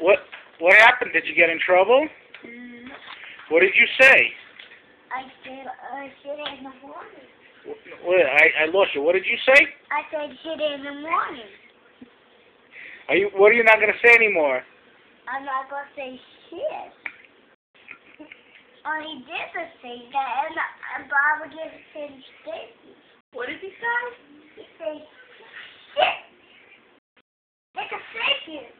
What What happened? Did you get in trouble? Mm. What did you say? I said I said in the morning. What, I I lost you. What did you say? I said shit in the morning. Are you? What are you not gonna say anymore? I'm not gonna say shit. Only this is say that, and, and Bob gave the same statement. What did he say? He said shit. It's a fake